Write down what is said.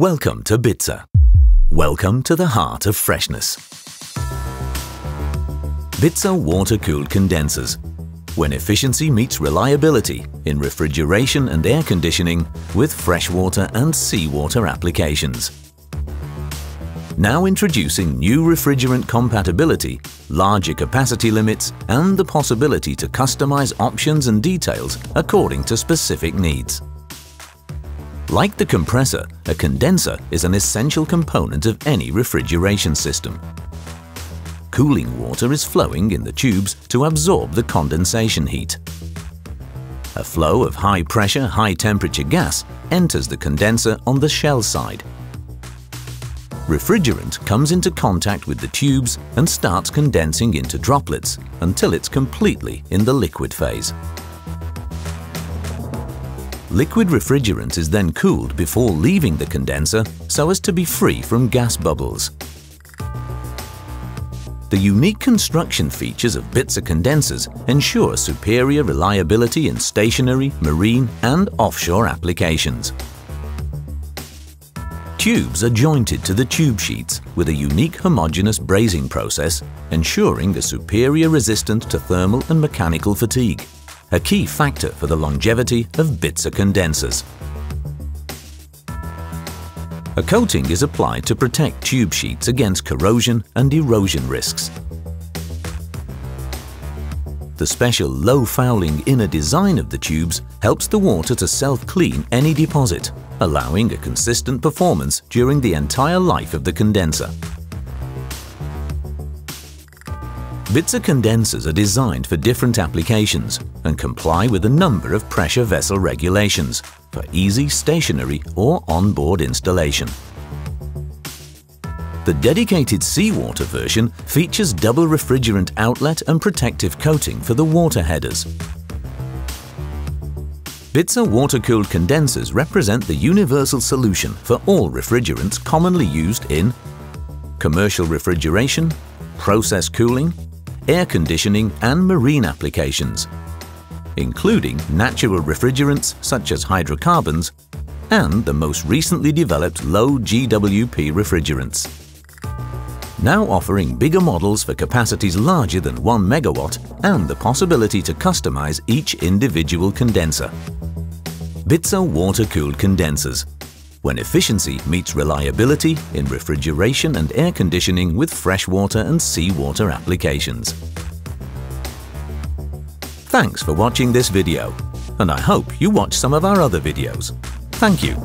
Welcome to Bitzer. Welcome to the heart of freshness. Bitzer water-cooled condensers. When efficiency meets reliability in refrigeration and air conditioning with freshwater and seawater applications. Now introducing new refrigerant compatibility, larger capacity limits and the possibility to customize options and details according to specific needs. Like the compressor, a condenser is an essential component of any refrigeration system. Cooling water is flowing in the tubes to absorb the condensation heat. A flow of high-pressure, high-temperature gas enters the condenser on the shell side. Refrigerant comes into contact with the tubes and starts condensing into droplets until it's completely in the liquid phase. Liquid refrigerant is then cooled before leaving the condenser so as to be free from gas bubbles. The unique construction features of Bitzer condensers ensure superior reliability in stationary, marine and offshore applications. Tubes are jointed to the tube sheets with a unique homogeneous brazing process, ensuring a superior resistance to thermal and mechanical fatigue a key factor for the longevity of Bitzer condensers. A coating is applied to protect tube sheets against corrosion and erosion risks. The special low fouling inner design of the tubes helps the water to self-clean any deposit, allowing a consistent performance during the entire life of the condenser. Bitzer condensers are designed for different applications and comply with a number of pressure vessel regulations for easy stationary or on-board installation. The dedicated seawater version features double refrigerant outlet and protective coating for the water headers. Bitzer water-cooled condensers represent the universal solution for all refrigerants commonly used in commercial refrigeration, process cooling, air conditioning and marine applications, including natural refrigerants such as hydrocarbons and the most recently developed low GWP refrigerants. Now offering bigger models for capacities larger than 1 megawatt and the possibility to customize each individual condenser. Bitzer water-cooled condensers when efficiency meets reliability in refrigeration and air conditioning with freshwater and seawater applications. Thanks for watching this video, and I hope you watch some of our other videos. Thank you.